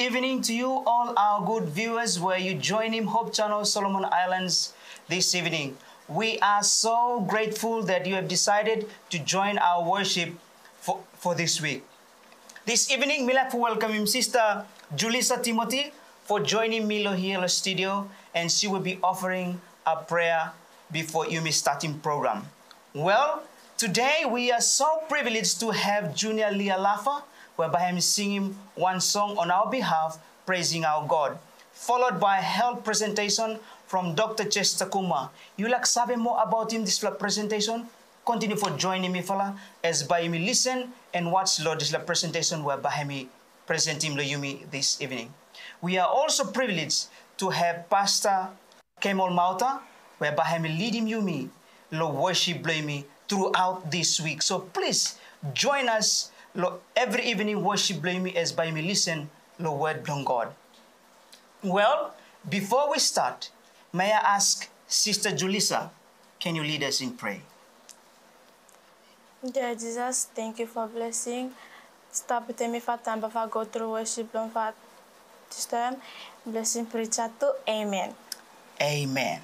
Evening to you, all our good viewers, where you join in Hope Channel Solomon Islands this evening. We are so grateful that you have decided to join our worship for, for this week. This evening, we like to welcome him, Sister Julissa Timothy, for joining Milo here in the studio, and she will be offering a prayer before you Yumi starting program. Well, today we are so privileged to have Junior Leah Laffa, whereby I'm singing one song on our behalf, praising our God, followed by a health presentation from Dr. Chester Kuma. You like sabe more about him this presentation? Continue for joining me, fella, as by me listen and watch Lord this presentation whereby me present him Yumi this evening. We are also privileged to have Pastor Kemeul Mauta, whereby me lead him Yumi, lo worship blame me throughout this week. So please join us lo, every evening worship blame me as by me listen the word from God. Well, before we start, may I ask Sister Julissa, can you lead us in prayer? Dear Jesus, thank you for blessing. Stop with me for time before I go through worship and for this time. Blessing preacher to Amen. Amen.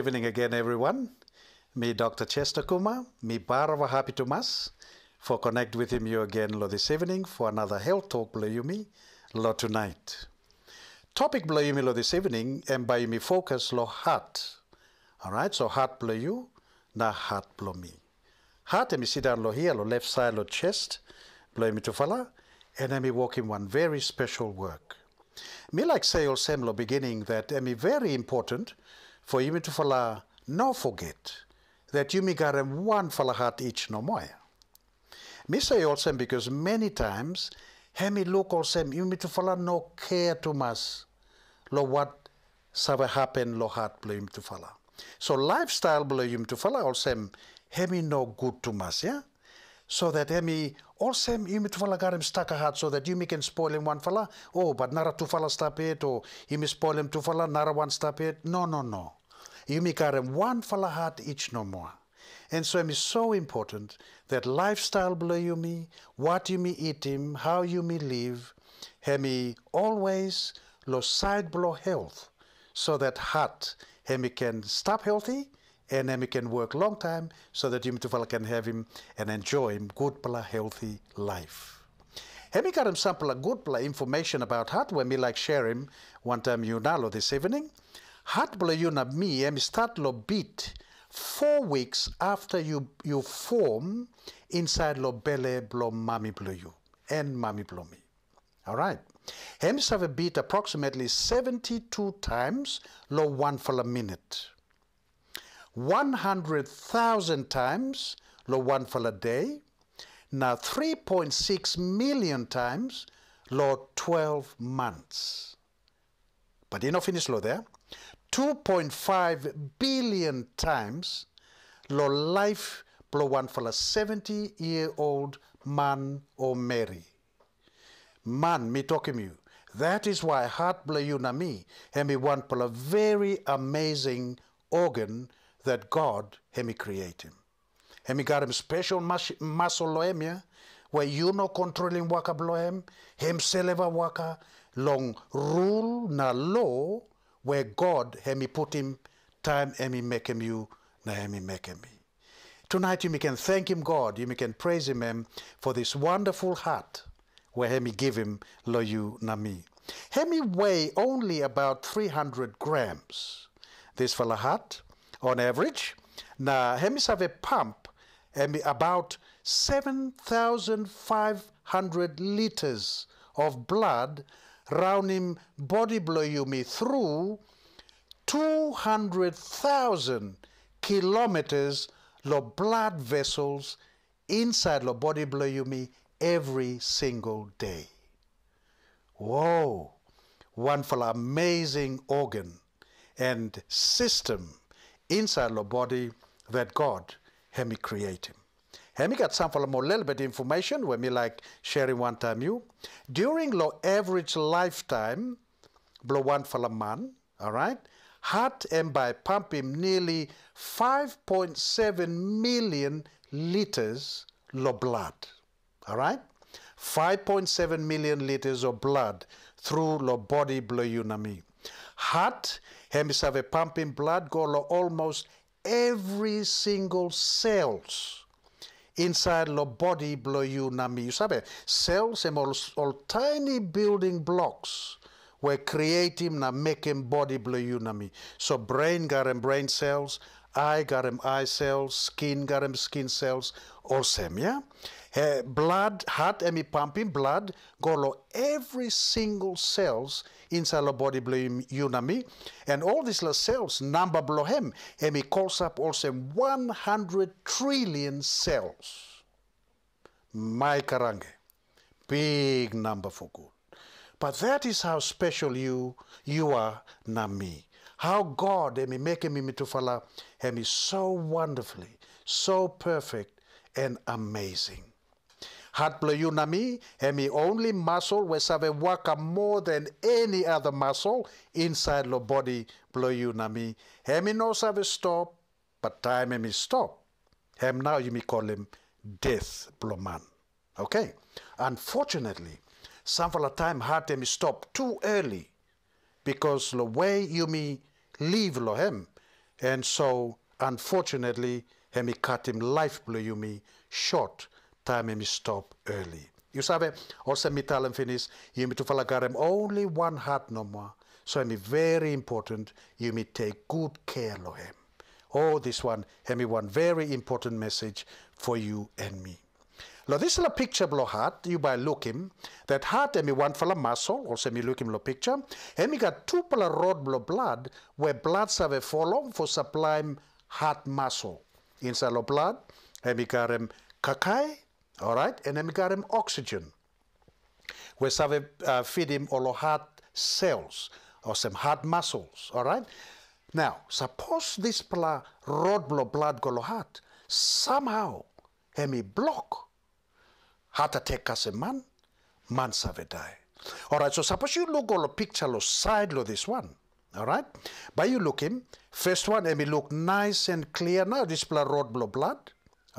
Evening again, everyone. Me, Dr. Chester Kuma, me barava happy to mass for connect with him you again lo this evening for another health talk you me lo tonight. Topic you me lo this evening and by me focus lo heart. All right, so heart below you, na heart below me. Heart me sit down lo here lo left side lo chest below me to fala and me walk in one very special work. Me like say all same lo beginning that me very important for you to fala no forget that got em one fala heart each no more. Me say also because many times hemi look also you me to fala no care too much lo what save happen lo heart blame to fala. So lifestyle blame to fala also hemi no good too much, yeah? So that hemi to fala got him stuck a heart so that you me can spoil him one fala. Oh, but nara to stop it or you me spoil him to fala nara one stop it. No, no, no. Me him one fala heart each no more. And so it is so important that lifestyle below you me, what you me eat him, how you me live, hemi always lo side below health, so that heart hemi can stop healthy and hemi can work long time so that you can have him and enjoy him good pala healthy life. Hemi got a good pala information about heart when me like share him one time you nalo this evening. Heart below you na me hemi start lo beat four weeks after you, you form inside lo belly blo mami blo you and mami blo me. All right. Hems have a beat approximately 72 times lo one for a minute. 100,000 times lo one for a day. Now 3.6 million times lo 12 months. But you know finish lo there. 2.5 billion times lo life blow one for a 70 year old man or Mary. Man, me talking you. That is why heart blow you na me, and me one for a very amazing organ that God had me create him. And me got him special mas- muscle loemia, where you no controlling waka blow him, him seleva waka, long rule na law where God me put him time you, na me. Tonight you can thank him God, you can praise him, him for this wonderful heart where Hemi give him lo you na me. Hemi weigh only about 300 grams. This fella heart, on average. Na Hemi have a pump Hemi about 7,500 liters of blood round him body blow you me through 200,000 kilometers of blood vessels inside lo body blow you me every single day. Whoa, for amazing organ and system inside the body that God had me create Have me got some for more little bit information when me like sharing one time you. During lo average lifetime, blow one for a man, all right? Heart and by pumping nearly 5.7 million liters lo blood. All right? 5.7 million liters of blood through the body blow me. Heart, hemis have a pumping blood go almost every single cells inside the body blow you na me. You sabe, cells and all, all tiny building blocks were creating na making body blow you na me. So brain got them brain cells, eye got them eye cells, skin got them skin cells, all same, yeah? Uh, blood, heart, and me pumping blood, go lo every single cells inside the body na me. And all these cells, number blow him, and me calls up also 100 trillion cells. My karange. Big number for good. But that is how special you you are na me. How God emi making me mitufala emi so wonderfully, so perfect and amazing. Heart blow you na me, emi only muscle we have waka more than any other muscle inside the body blow you na me. Hemi no have stop, but time emi stop. Hem now you may call him death blow man. Okay? Unfortunately, some for the time heart emi stop too early because the way you me leave lo him And so, unfortunately, hemi cut him life blue you me short time hemi stop early. You sabe, also mi talen finish, you me to falagarem only one heart no more. So hemi very important, you me take good care of him. Oh, this one, hemi one very important message for you and me. Lo this is a picture below heart, you by look him, that heart emi one for muscle, also me look him lo picture, emi got two pala rod below blood, where blood save follow for supplying heart muscle. Inside the blood, emi got him kakai, all right, and then we got him oxygen. Where save uh, feed him all heart cells, or some heart muscles, all right? Now, suppose this blood, rod below blood go heart, somehow, emi block, heart attack as a man, man save die. All right, so suppose you look all the picture lo side lo this one. All right, by you look him, first one, and look nice and clear now. This blood rod blow blood.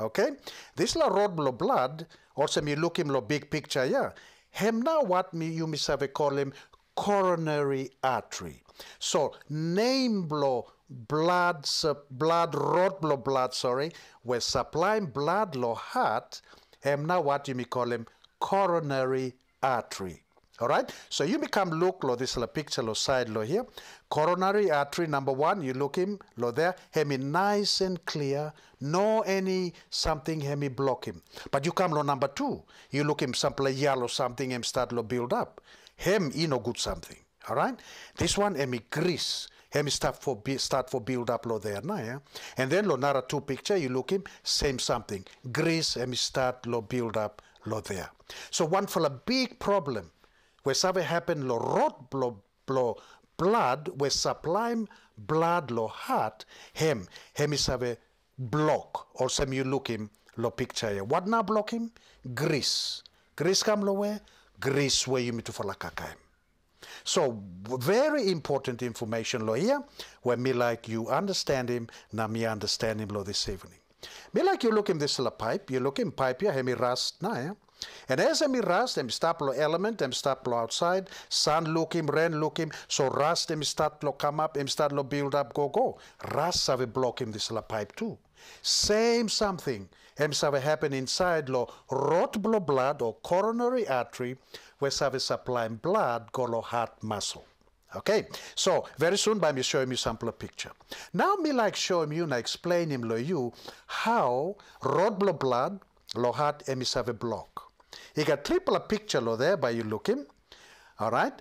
Okay, this la rod blow blood. Also, me look him lo big picture. Yeah, Hem now what me you miss have call him coronary artery. So name blow blood blood rod blow blood. Sorry, we're supplying blood lo heart. Him now what you may call him coronary artery. All right, so you become look lo this la picture lo side lo here. Coronary artery number one, you look him lo there, hemi nice and clear, no any something hemi block him. But you come lo number two, you look him sample yellow something him start lo build up. Him he no good something. All right, this one hemi grease. Hemi start for start for build up lo there now, yeah? And then lo nara two picture, you look him, same something. Grease hemi start lo build up lo there. So one for a big problem where something happen lo rot blo, blo blood. Where sublime blood lo heart hem. Hem is have a block. Or some you look him lo picture what now block him? Grease grease come lo where? Grease where you need to follow kakaim so very important information lo here where me like you understand him now me understand him lo this evening. Me like you look him this la pipe you look him pipe here hemi rust now yeah? And as em rust, em start lo element, em start lo outside, sun look him, rain look him, so rust em start lo come up, em start lo build up, go go. Rust have block him this la pipe too. Same something. Em have happen inside lo rot blow blood or coronary artery, where have supplying blood go lo heart muscle. Okay, so very soon by me showing you sample picture. Now me like showing you and explain him lo you how rot blow blood lo heart emis have a block. You got triple a picture lo there by you look him. All right.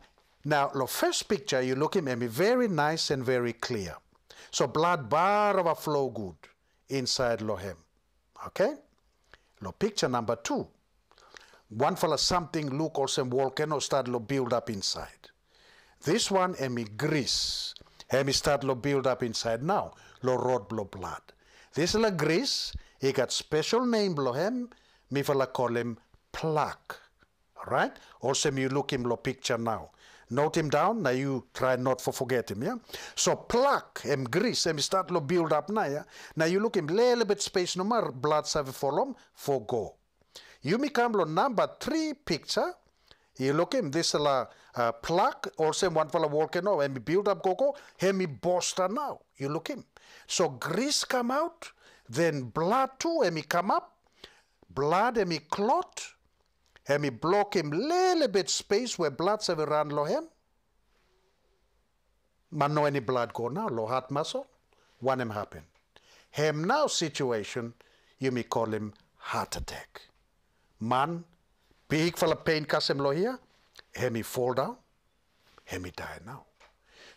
Now lo first picture you look him be very nice and very clear. So blood bar of a flow good inside lo him. Okay. Lo picture number two. One fella something look also volcano start lo build up inside. This one emi grease. Emi start lo build up inside now. Lo rod blow blood. This la grease. He got special name lo him. Me fella call him plaque. right? Also me you look him lo picture now. Note him down, now you try not to forget him, yeah? So plaque, him grease, him start lo build up now, yeah? Now you look him little bit space no more, blood save follow, for go. You me come lo number three picture, you look him, this la uh, plaque, also one for fella volcano, and me build up go go, him me bosta now. You look him. So grease come out, then blood too, and me come up, blood and me clot, and me block him little bit space where blood have run lo him. Man no any blood go now, lo heart muscle, one him happen. Him now situation, you may call him heart attack. Man, big fella pain kasem lo here, him he fall down, him he die now.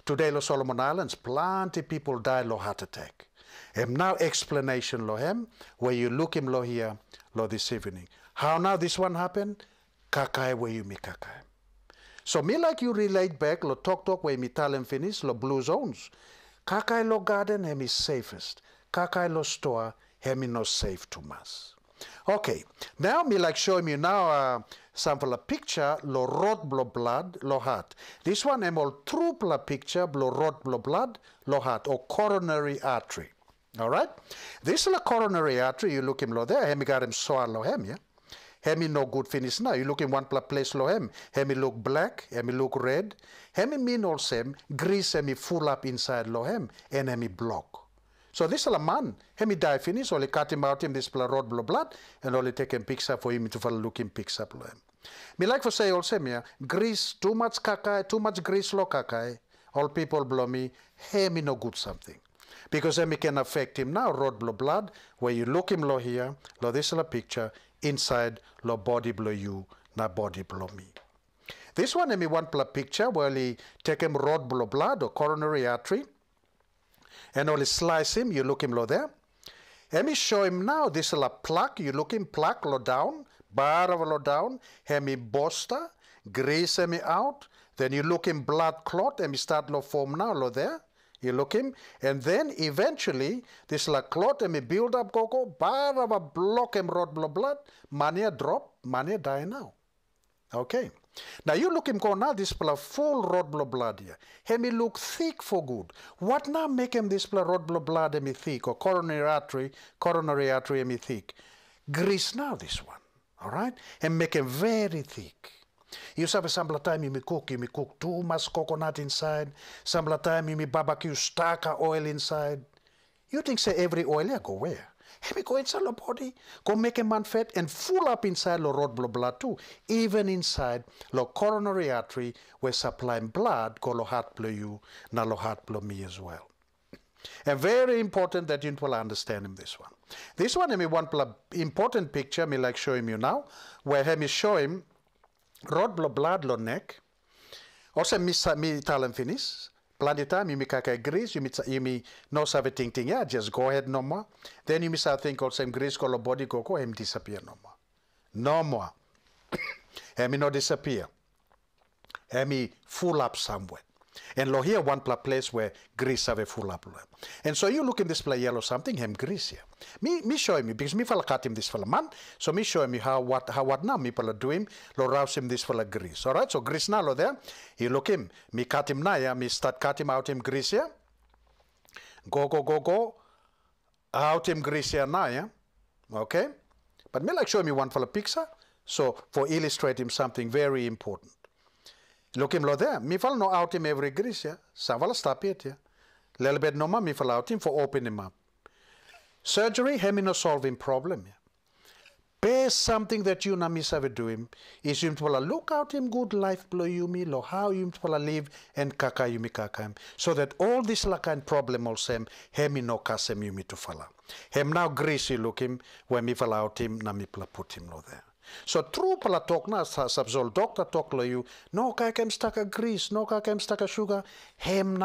Today, Lo Solomon Islands, plenty people die lo heart attack. Him now explanation lo him, where you look him lo here, lo this evening. How now this one happen? Kakai where you me kakai. So me like you relate back, lo talk talk me tell him finish, lo blue zones. Kakai lo garden, him is safest. Kakai lo store, him is no safe to mass. Okay, now me like showing you now uh, sample a picture lo rot blo blood lo heart. This one am all blo picture blo rot blo blood lo heart or coronary artery. All right, this is a coronary artery. You look him lo there. Hemi got him soar lo hem yeah. Hemi no good finish now. You look in one pla- place lo hem. Hemi look black. Hemi look red. Hemi mean also grease hemi full up inside lo hem and hemi block. So this is a man, hemi die finish, only cut him out him this blood blood blood, and only take him up for him to follow look him picks up him. Me like for say also me, grease, too much kakai, too much grease lo kakai, eh? all people blow me, hemi no good something. Because hemi can affect him now, road blow blood, where you look him lo here, lo this is a picture, inside lo body blow you, na body blow me. This one, hemi one pla picture where he take him rod blow blood or coronary artery, and only slice him, you look him low there. Let me show him now, this is a plug, you look him plug low down, bar of low down, hemi bosta, grease hemi out, then you look him blood clot, and start low form now, low there. You look him, and then eventually this la clot and me build up of a block him rod blood blood, mania drop, mania die now. Okay. Now you look him go now this pla full rod blood blood here. Hemi look thick for good. What now make him this pla rod blood blood hemi thick or coronary artery, coronary artery hemi thick? Grease now this one. All right? And make him very thick. You sabe some time you may cook, you may cook too much coconut inside. Some time you may barbecue starker oil inside. You think say every oil yeah, go where? Hey, go inside the body, go make a man fat and full up inside the road blood blood too. Even inside the coronary artery where supplying blood go the heart blow you, na the heart blow me as well. And very important that you will understand him this one. This one, me one important picture, me like showing you now, where me show him rod blood blood lo neck. Also, me, sa- me tell him finish. Time, you me kaka grease, you me, you me no save ting ting, yeah, just go ahead no more. Then you me start think also him grease color body go him disappear no more. No more. me no disappear. Me full up somewhere. And lo here one pla place where grease have a full up. And so you look in this play yellow something, him grease here. Me me show him because me fella cut him this fella man. So me show him how what how what now me fella do him, lo rouse him this fella grease. Alright, so grease now lo there. You look him, me cut him now, yeah, me start cut him out him grease here. Go go go go. Out him grease here now, yeah. Okay? But me like show me one fella picture. So for illustrate him something very important. Look him lo there. Mi fal no out him every yeah. Some stop it, yeah. Little bit no ma, mi fal out him for open him up. Surgery, hemi no solving problem, yeah. Best something that you na miss have do him is you to look out him good life blow you me lo how you to live and kaka you me kaka him so that all this la kind problem also him hemi no kasem you me to fala. Hem now greasy look him when me fala out him na mi pla put him lo there. So true pala talk na sa sabzol doctor talk lo you no kaka him staka grease no kaka him staka sugar hem.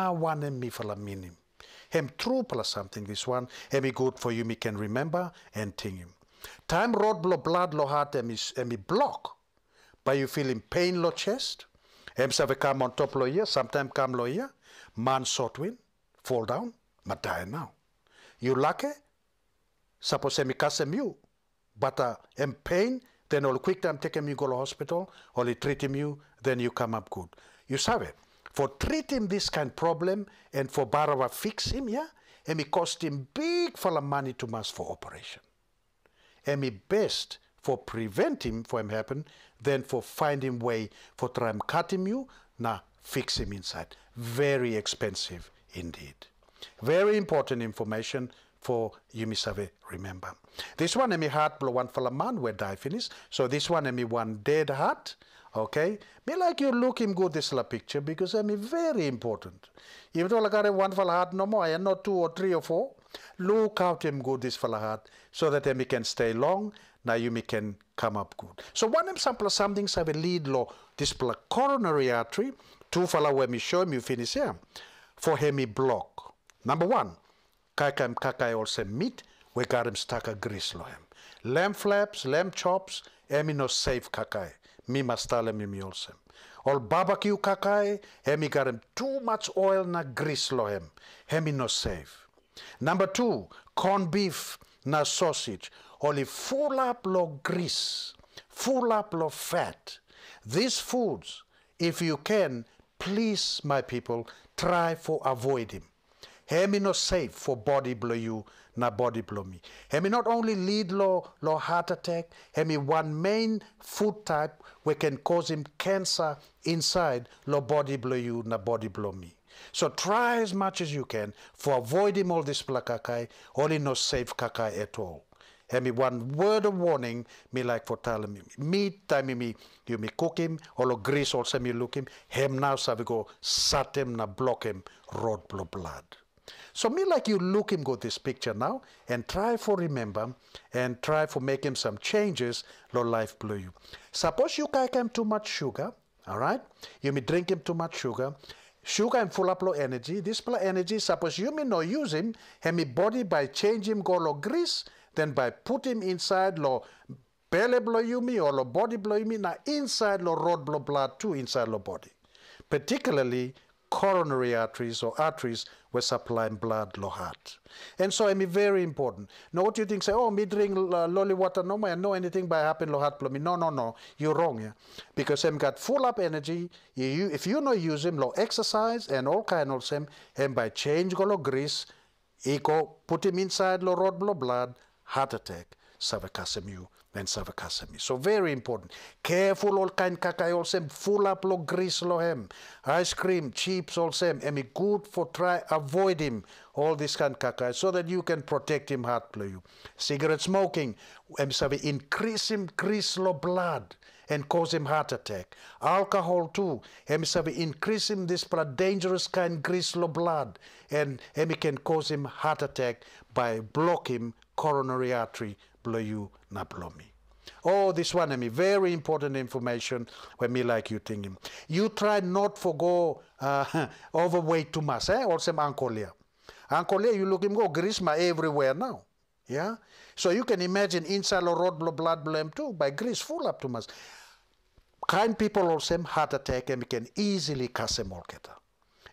Hem true pala something this one hemi good for you me can remember and ting him. Time road blow blood lo heart and me block. But you feeling pain lo chest. Em save come on top lo here, sometime come lo here. Man short win, fall down, ma die now. You lucky? Suppose me kasem you. But uh, em pain, then all quick time take him you go to hospital, only treat him you, then you come up good. You sabe? For treating this kind problem and for Barawa fix him, yeah? And it cost him big full of money to mass for operation and me best for prevent him from happen than for finding way for try and cut him you na fix him inside very expensive indeed very important information for you misave remember. This one emi heart blow one for a man where die finish. So this one emi one dead heart okay? Me like you look him good this la picture because emi very important. Even though like I one for heart no more and not two or three or four. Look out him good this fella heart so that him can stay long now you me can come up good. So one example of something have a lead law this coronary artery two fella where me show you finish here for hemi block. Number one kaka him kaka also meat we got him stuck a grease lo him lamb flaps lamb chops emi no safe kakai mi mastale mi mi also all barbecue kakai got him too much oil na grease lo him hemi no safe Number two, corn beef na sausage. Only full up lo grease, full up lo fat. These foods, if you can, please, my people, try for avoid him. Hemi no safe for body blow you, na body blow me. Hemi not only lead lo, lo heart attack, hemi one main food type we can cause him cancer inside lo body blow you, na body blow me. So try as much as you can for avoiding all this black plakakai, only no safe kakai at all. And one word of warning, me like for telling me, me time me, you me cook him, or grease also me look him, him now so we go sat him na block him, road blood. So me like you look him go this picture now and try for remember and try for make him some changes, lo life blow you. Suppose you can him too much sugar, all right? You may drink him too much sugar. Sugar and full up low energy. This full energy, suppose you may not use him, and me body by change him go lo grease, then by put him inside lo belly blow you me or lo body blow you me, now inside lo road blow blood too inside lo body. Particularly coronary arteries or arteries were supplying blood lo heart. And so I mean very important. Now what do you think say, oh me drink uh, lolly water no I know anything by happen lo heart me. No, no, no. You're wrong, yeah. Because him got full up energy. You, you, if you no use him, lo exercise and all kind of him, and by change go grease, he go put him inside lo rod blow blood, heart attack, savakasemu and savakasemi. So very important. Careful all kind kakai also full up lo grease lo hem. Ice cream, chips all also emi good for try avoid him all this kind kakai so that you can protect him heart play you. Cigarette smoking, em sabi increase him grease lo blood and cause him heart attack. Alcohol too, em sabi increase him this blood dangerous kind grease lo blood and em can cause him heart attack by block him coronary artery blow you na blow me. Oh, this one, I mean, very important information when me like you thinking. You try not for go uh, overweight too much, eh? Also, Ankolia. Ankolia, you look him go grisma everywhere now. Yeah? So you can imagine inside the road blood blood blame too, by grease full up too much. Kind people also heart attack and we can easily cause them all.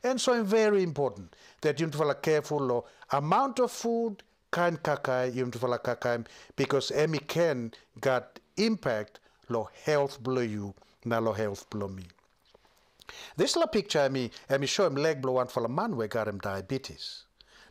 And so it's very important that you are careful of amount of food kakai yum kakai because emi can got impact lo health blow you na lo health blow me. This la picture me emi show him leg blow one for a man we got him diabetes.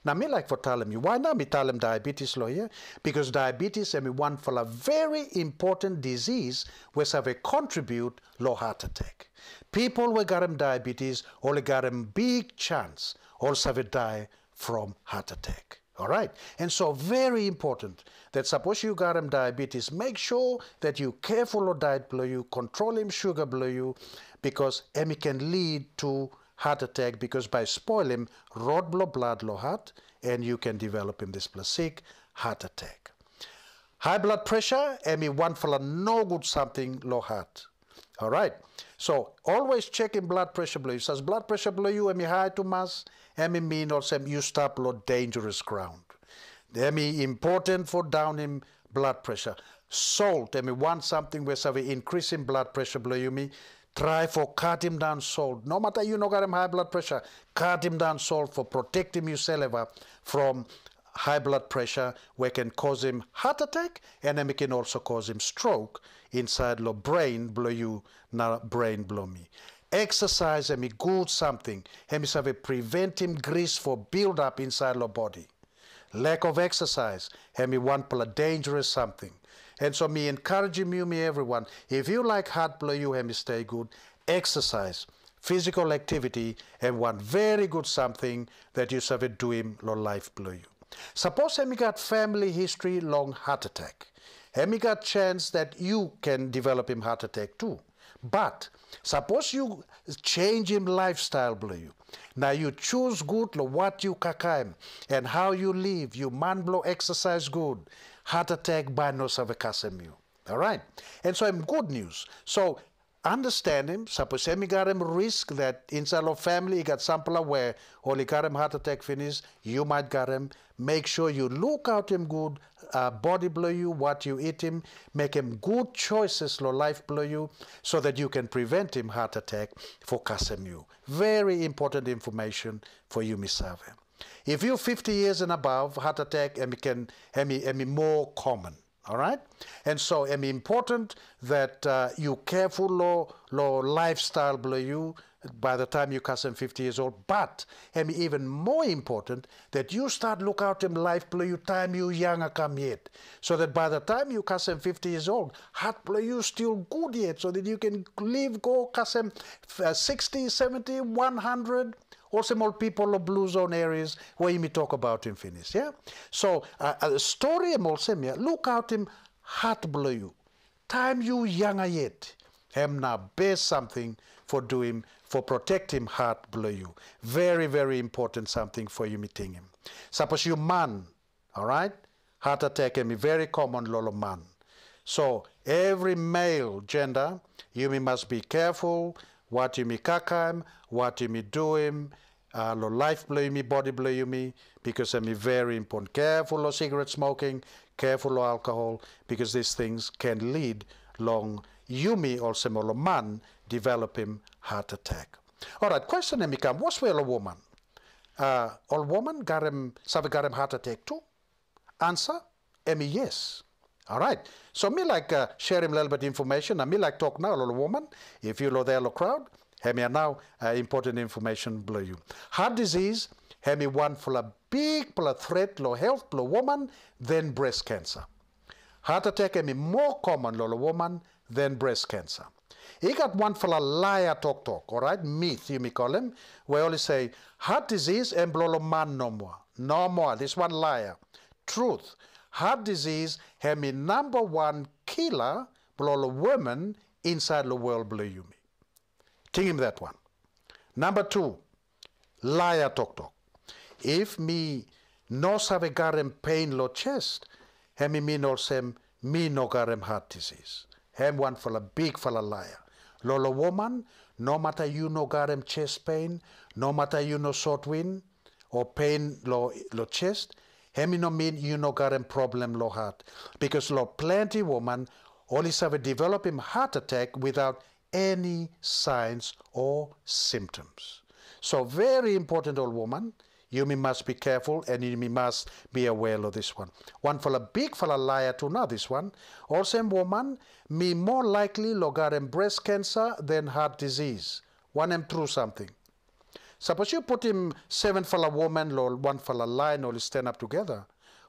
Now me like for tell him why not me tell him diabetes lo here? Because diabetes emi one for a very important disease we have a contribute low heart attack. People we got him diabetes only got him big chance also have a die from heart attack. All right. And so very important that suppose you got him diabetes, make sure that you careful of diet below you, control him sugar below you, because it can lead to heart attack because by spoil him, rod blow blood low heart, and you can develop him this sick heart attack. High blood pressure, emi one for no good something low heart. All right. So always checking blood pressure below you. Says blood pressure below you, emi high to mass, emi mean also you stop low dangerous ground. Emi important for down in blood pressure. Salt, emi want something where have increasing blood pressure blow you me. Try for cut him down salt. No matter you no got him high blood pressure, cut him down salt for protecting you saliva from high blood pressure where can cause him heart attack and then can also cause him stroke inside the brain blow you na brain blow me exercise me good something. And have a prevent him grease for build up inside the body. Lack of exercise me one a dangerous something. And so me encouraging you me everyone if you like heart blow you me stay good. Exercise physical activity and one very good something that you have do him lo life blow you Suppose Hemi got family history long heart attack. Hemi got chance that you can develop him heart attack too. But suppose you change him lifestyle blow you. Now you choose good what you kakaim and how you live. You man blow exercise good. Heart attack by no savakasemu. All right. And so I'm good news. So understand him. Suppose he got him risk that inside of family he got sample where only got him heart attack finish, you might got him. Make sure you look out him good, uh, body blow you, what you eat him, make him good choices lo life blow you, so that you can prevent him heart attack for Kasemu. Very important information for you, missave. If you're 50 years and above, heart attack and can be more common. All right, and so it's important that uh, you careful lo, lo lifestyle below you by the time you cast them 50 years old. But and even more important that you start look out in life play you time you younger come yet. So that by the time you cast them 50 years old, heart play you still good yet. So that you can live, go cast them uh, 60, 70, 100 or some old people of blue zone areas where you may talk about him finish. Yeah. So uh, a story em also yeah, look out him heart blow you. Time you younger yet. Him now bear something for doing for protect him heart below you. Very, very important something for you meeting him. Suppose you man, all right? Heart attack can be very common lolo man. So every male gender, you must be careful what you may kaka him, what you may do him, uh, lo life blow me, body blow me, because I mean very important. Careful of cigarette smoking, careful of alcohol, because these things can lead long You Yumi also lo man developing heart attack. All right, question then become, what's well a woman? Uh, all woman got him, got him heart attack too? Answer, Emmy, yes. All right. So me like uh, share him a little bit information. And me like talk now, little woman. If you know the little crowd, have me now uh, important information below you. Heart disease, have me one for a big for a threat, low health, low woman then breast cancer. Heart attack have me more common, low woman than breast cancer. He got one for a liar talk talk, all right? Myth, you may call him. We only say heart disease and blolo man no more. No more. This one liar. Truth. Heart disease have me number one killer blolo women inside the world you me. Think him that one. Number two, liar talk talk. If me no save garem pain lo chest, he me mean also me no garem heart disease. Hem one for a big for a liar. Lolo woman, no matter you no garem chest pain, no matter you no short wind or pain lo lo chest, hemi no mean you no garem problem lo heart. Because lo plenty woman only have a developing heart attack without any signs or symptoms. So very important old woman, you must be careful and you must be aware of this one. One for a big for a liar to know this one. Also woman, me more likely logarem breast cancer than heart disease. One am through something. Suppose you put him seven for a woman or one for a lion or stand up together.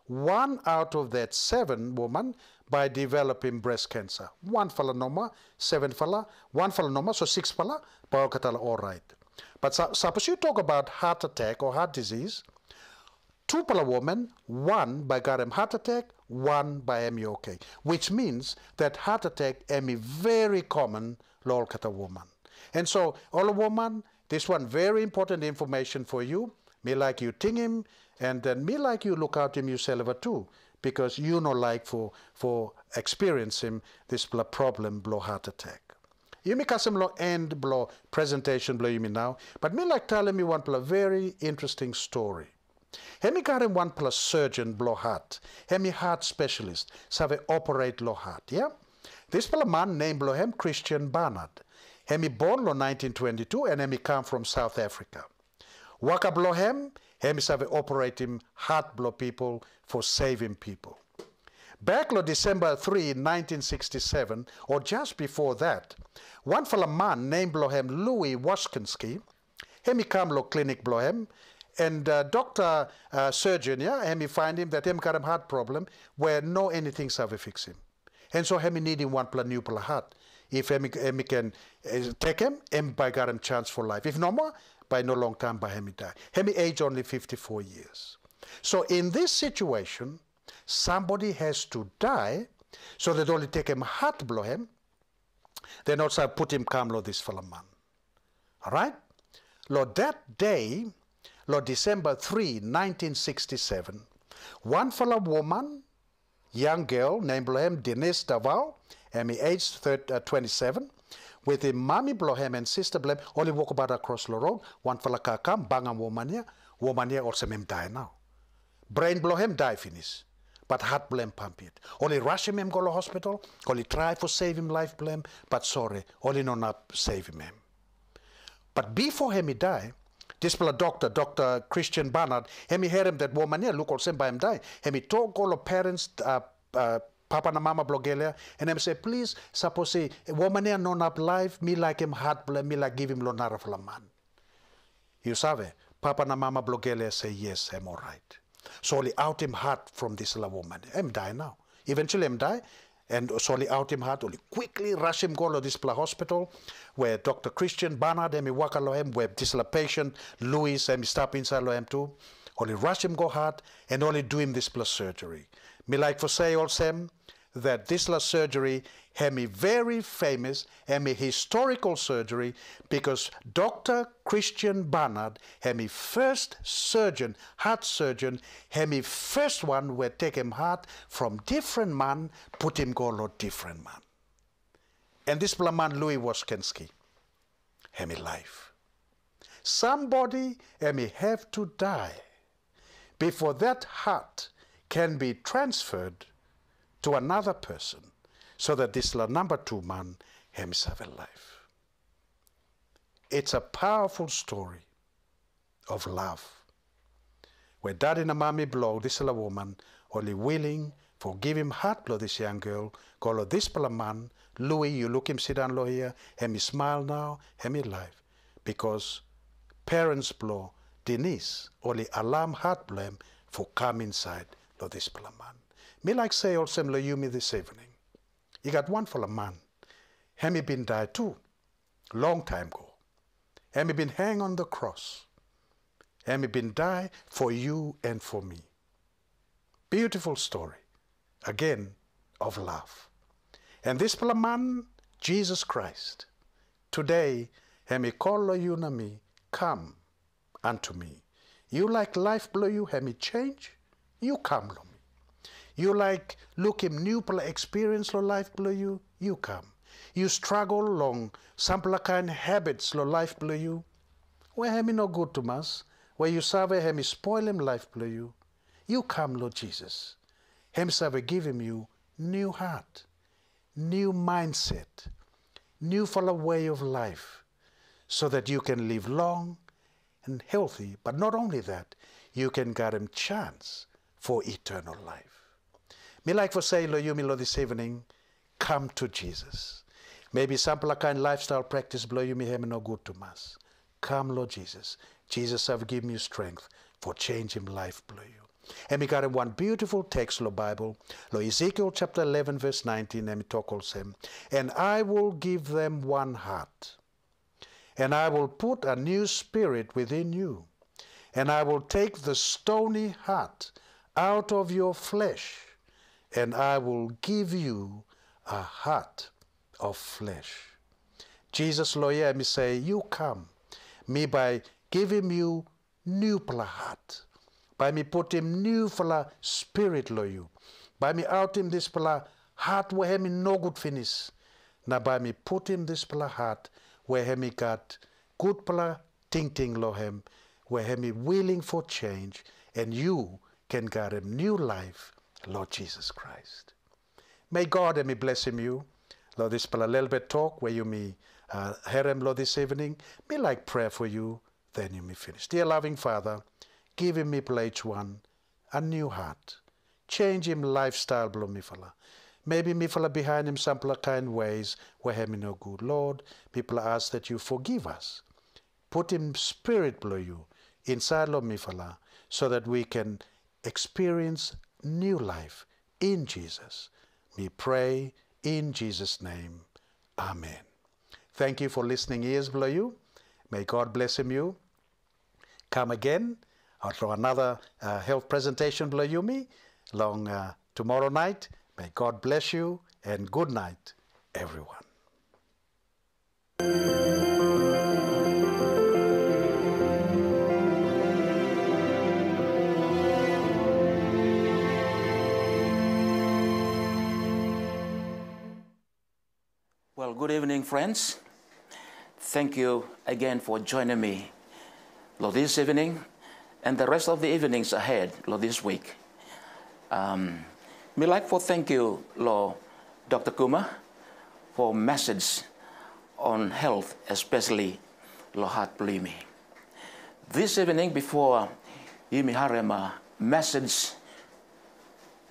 One out of that seven woman by developing breast cancer. One fella noma, seven fella, one fella noma, so six fella, paokatala all right. But su- suppose you talk about heart attack or heart disease, two per woman, one by garem heart attack, one by MUOK, which means that heart attack is very common lol kata woman. And so all woman, this one very important information for you. Me like you ting him, and then me like you look out him yourself too, because you know like for for experiencing this blah problem blow heart attack. You may custom lo end blow presentation blow you me now, but me like telling me one blah very interesting story. Hemi him one plus surgeon blow heart. Hemi heart specialist. Save operate lo heart, yeah? This blah man named blow him Christian Barnard. Hemi born lo 1922 and hemi come from South Africa. Waka blow him, hemi save operate him heart blow people for saving people. Back lo December 3, 1967, or just before that, one fellow man named Blohem Louis Washkansky, hemi come lo clinic Blohem, and uh, doctor uh, surgeon, yeah, hemi find him that him got him heart problem where no anything save fix him. And so him one pla new pla heart. If hemi, hemi can uh, take him, him by got him chance for life. If no more, by no long time by hemi die. Hemi age only 54 years. So in this situation, somebody has to die so that only take him heart blow him, then also put him kamlo this fellow man. All right? Lord, that day, Lord, December 3, 1967, one fellow woman, young girl named Blohem Denise Darvall, and 30, uh, 27, with a mommy Blohem and sister Blohem, only walk about across the road, one fella kakam, bangam woman here, woman here also mem die now. Brain Blohem die finish. But heart blame pump it. Only rush him go to hospital. Only try for save him life blame. But sorry, only no not save him. But before him he die, this a doctor, Dr. Christian Barnard, him he heard him that woman here look all same by him die. Him he talk all the parents, uh, uh, Papa na Mama Blogelia, and I'm say, please, suppose say, woman here non up life, me like him heart, blame, me like give him lonara for man. You sabe, Papa na Mama Blogelia say, yes, I'm all right. So only out him heart from this la woman. I'm die now. Eventually I'm die, and so only out him heart, only quickly rush him go to this hospital, where Dr. Christiaan Barnard me work along him, where this la patient, Louis, me stop inside lo him too. Only rush him go hard, and only do him this plus surgery. Me like for say also that this last surgery had me very famous and me historical surgery because Dr. Christiaan Barnard had me first surgeon, heart surgeon, had me first one where take him heart from different man, put him go lot different man. And this man Louis Washkansky had me life. Somebody had me have to die before that heart can be transferred to another person so that this la number two man himself alive. It's a powerful story of love. Where daddy and mommy blow this little woman only willing for give him heart blow this young girl, call this man, Louis, you look him sit down low here, and me smile now, and me life. Because parents blow Denise only alarm heart blame for come inside lo this man. Me like say also lo you me this evening. You got one for a man. Hemi been died too, long time ago. Hemi been hang on the cross. Hemi been die for you and for me. Beautiful story, again, of love. And this for a man, Jesus Christ, today, hemi call you na me, come unto me. You like life blow you, hemi change, you come lo me. You like look him new experience lo life blow you, you come. You struggle long sample kind habits lo life blow you. Where hemi no good to us, where you serve hemi spoil him life blow you. You come, Lord Jesus. Him serve give him you new heart, new mindset, new follow way of life, so that you can live long and healthy. But not only that, you can get him chance for eternal life. Me like for say, lo you me lo this evening, come to Jesus. Maybe some kind lifestyle practice blow you me him no good to mass. Come, Lord Jesus. Jesus have given you strength for changing life blow you. And we got one beautiful text, lo Bible, lo Ezekiel chapter 11, verse 19, and we talk also, and I will give them one heart, and I will put a new spirit within you, and I will take the stony heart out of your flesh, and I will give you a heart of flesh. Jesus, lawyer, me say, you come, me by giving you new heart, by me put him new fala spirit lo you, by me out him this pala heart where him no good finish, na by me put him this pala heart where him got good ting ting lo him, where him willing for change, and you can get him new life, Lord Jesus Christ. May God and me bless him you. Lord, this a little bit talk where you may uh, hear him, Lord, this evening. Me like prayer for you, then you may finish. Dear loving Father, give him me each one a new heart. Change him lifestyle, blow me fella. Maybe me fella behind him some kind ways where him no good. Lord, people ask that you forgive us. Put him spirit blow you inside Lord me fella so that we can experience new life in Jesus. We pray in Jesus' name. Amen. Thank you for listening, you. May God bless him you. Come again after another uh, health presentation me long uh, tomorrow night. May God bless you and good night, everyone. Good evening, friends. Thank you again for joining me, Lord, this evening and the rest of the evenings ahead, Lord, this week. Um, me like for thank you, Lord, Dr. Kuma, for message on health, especially Lord Heart me. This evening, before Yimi Harem uh, message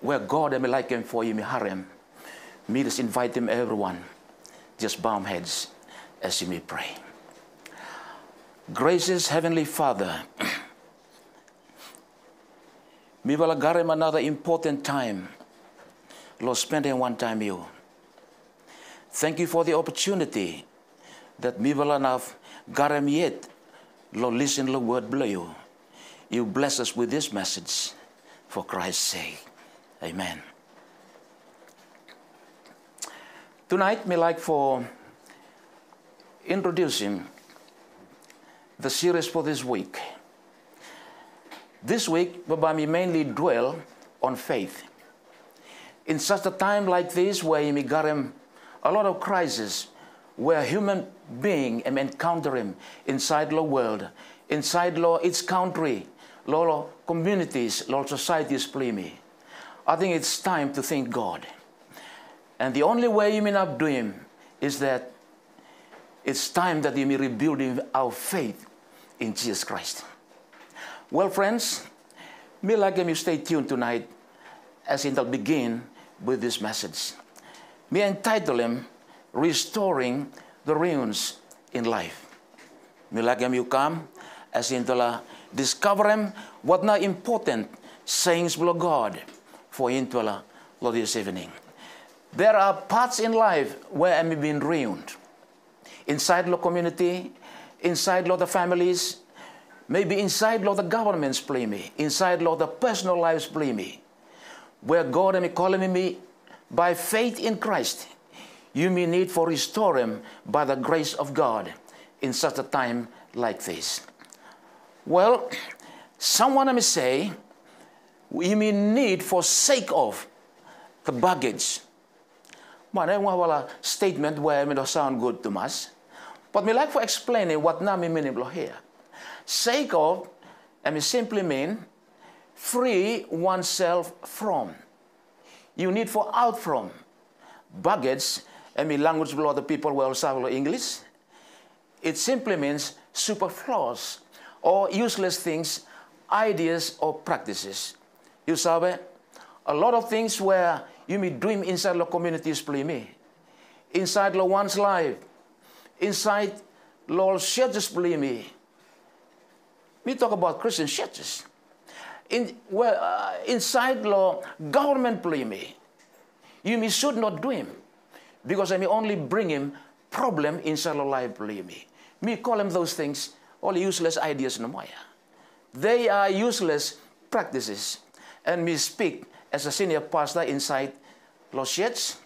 where God am like him for Yimi Harem, Me just invite them, everyone. Just bow heads as you may pray. Gracious Heavenly Father, we will garem another important time. Lord, spending one time you. Thank you for the opportunity that we will enough garem yet. Lord, listen the word below you. You bless us with this message for Christ's sake. Amen. Tonight, me like for introducing the series for this week. This week, Babami mainly dwell on faith. In such a time like this, where you got him a lot of crisis, where human being am encountering inside the world, inside law its country, law communities, law societies, play me. I think it's time to thank God. And the only way you may not do him is that it's time that you may rebuilding our faith in Jesus Christ. Well, friends, me like you stay tuned tonight as I'll begin with this message. Me entitle him Restoring the Ruins in Life. Me like you come as into discover him what now important sayings of God for into Lord this evening. There are parts in life where I'm being ruined. Inside the community, inside the families, maybe inside the governments play me, inside the personal lives play me. Where God am calling me by faith in Christ, you may need for restore him by the grace of God in such a time like this. Well, someone may say, you may need for sake of the baggage Man, I want a statement where it sound good to us. But me like for explaining what na me meaning here. Sake of, I mean simply mean free oneself from. You need for out from. Baggage, I mean language below the people will have English. It simply means superfluous or useless things, ideas or practices. You sabe? A lot of things where you may dream inside the communities play me. Inside the one's life. Inside churches play me. We talk about Christian churches. In, well, uh, inside the government play me. You may should not dream. Because I may only bring him problem inside the life me. Me call him those things all useless ideas no Maya. They are useless practices. And me speak as a senior pastor inside Los.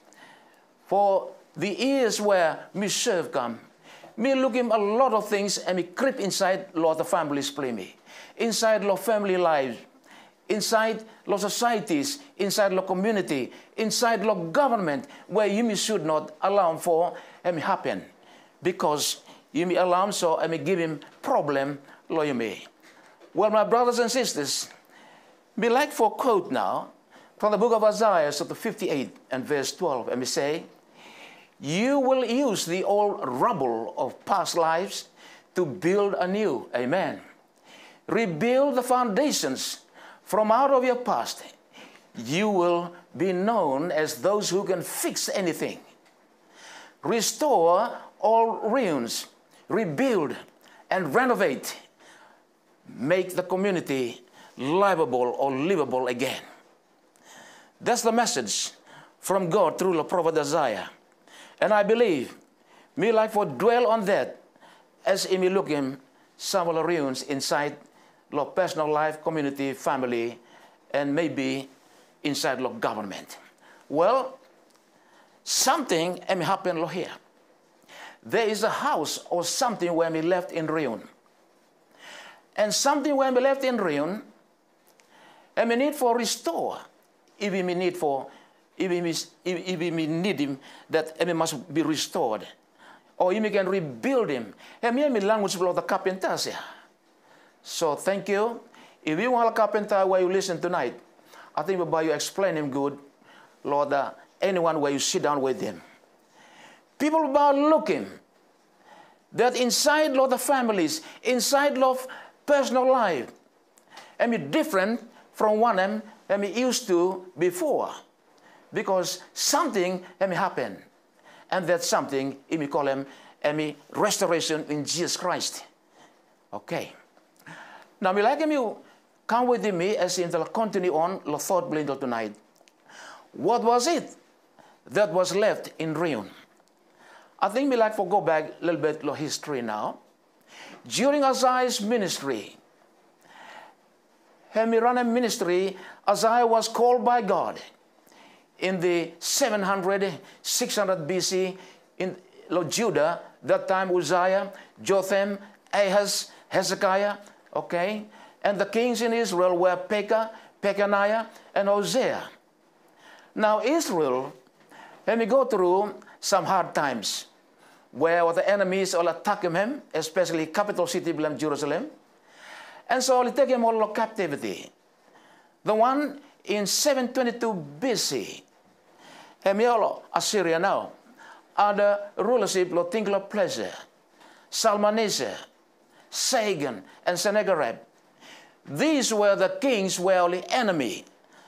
For the years where me serve come, me look him a lot of things and me creep inside lot the families play me. Inside lot family lives, inside lot societies, inside lot community, inside lot government, where you me should not allow for and me happen. Because you me allow so and me give him problem, lo you me. Well, my brothers and sisters, me like for quote now, from the book of Isaiah, chapter 58 and verse 12, and we say, You will use the old rubble of past lives to build anew. Amen. Rebuild the foundations from out of your past. You will be known as those who can fix anything. Restore all ruins, rebuild and renovate. Make the community livable or livable again. That's the message from God through the prophet Isaiah. And I believe me life will dwell on that as in me looking some of the ruins inside the personal life, community, family, and maybe inside the government. Well, something may happen here. There is a house or something where we left in ruin. And something where we left in ruin, and we need for restore if we need for, if we, if we need him, that he must be restored. Or you can rebuild him. And me language of the carpenters. So thank you. If you want a carpenter where you listen tonight, I think by you explain him good, Lord, uh, anyone where you sit down with him. People about looking that inside Lord the families, inside love personal life, and be different from one them than we used to before. because something may happen. And that something, we call him, a restoration in Jesus Christ. Okay. Now, me like you come with me as in the continue on the thought blind tonight. What was it that was left in ruin? I think we like to go back a little bit of history now. During Isaiah's ministry, when he ran a ministry, Isaiah was called by God in the 700, 600 BC in Judah, that time Uzziah, Jotham, Ahaz, Hezekiah, okay? And the kings in Israel were Pekah, Pekaniah, and Hosea. Now Israel, when we go through some hard times, where the enemies all attacking him, especially capital city Jerusalem, and so all into captivity. The one in 722 BC, Hemiolo, Assyria now, under rulership of Tiglath-Pileser, Shalmaneser, Sargon, and Sennacherib. These were the kings were the enemy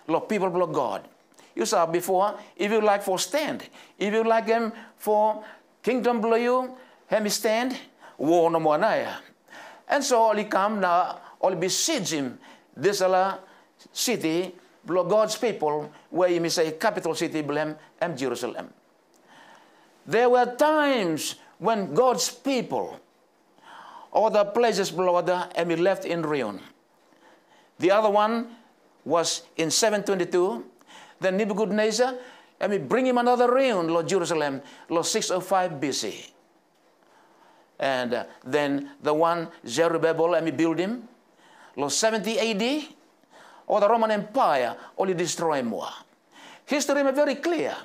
of people of God. You saw before, if you like for stand, if you like them for kingdom below you, him stand, war no more And so he come now, besiege him, this city, God's people, where you may say capital city, blame, and Jerusalem. There were times when God's people, or the places the, and we left in ruin. The other one was in 722, then Nebuchadnezzar, and we bring him another ruin, Lord Jerusalem, Lord 605 BC. And uh, then the one Zerubbabel, and we build him, Lord 70 AD, or the Roman Empire, only destroy more. History is very clear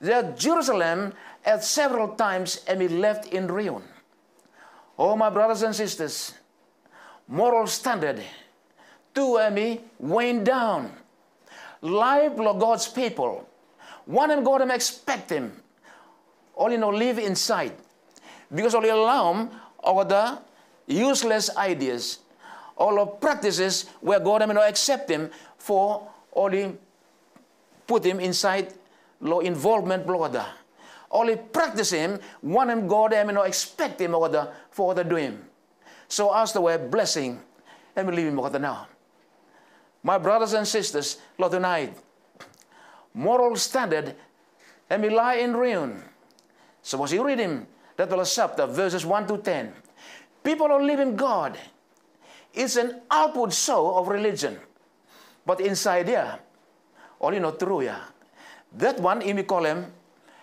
that Jerusalem at several times and be left in ruin. Oh, my brothers and sisters, moral standard to me went down. Life of God's people, one and God expect him, only no live inside, because only him over the useless ideas, all of practices where God may not accept him for only put him inside law involvement brother. Only practice him, want him God and not expect him order for the do him. So ask the word blessing and believe him order now. My brothers and sisters, Lord tonight, moral standard and we lie in ruin. So as you read him, that will chapter verses 1 to 10. People are living God. It's an outward show of religion. But inside there, only not true, yeah. That one, we call him,